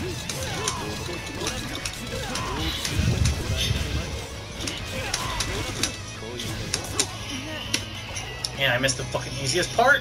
And I missed the fucking easiest part.